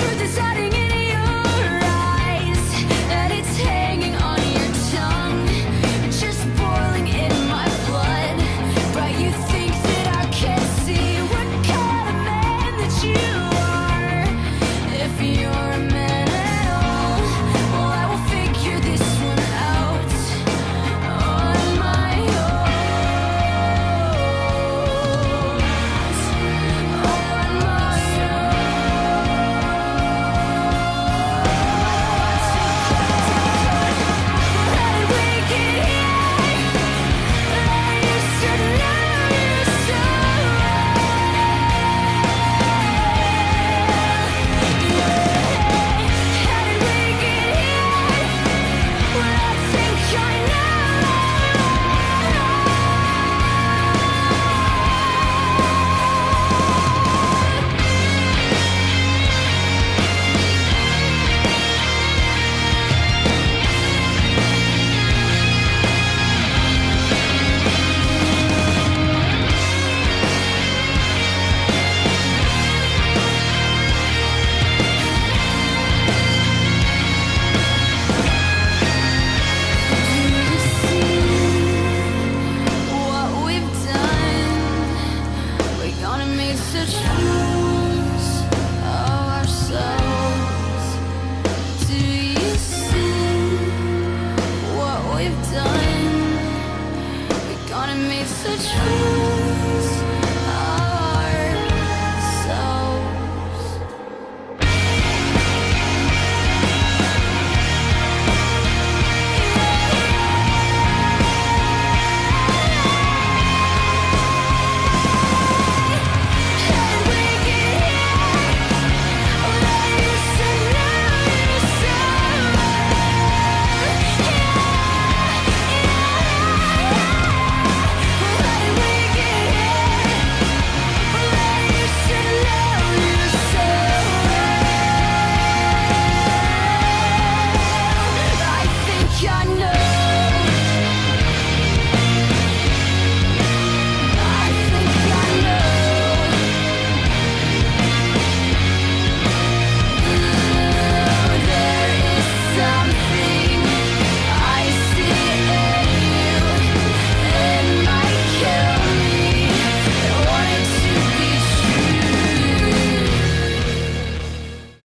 you deciding wanted me to true.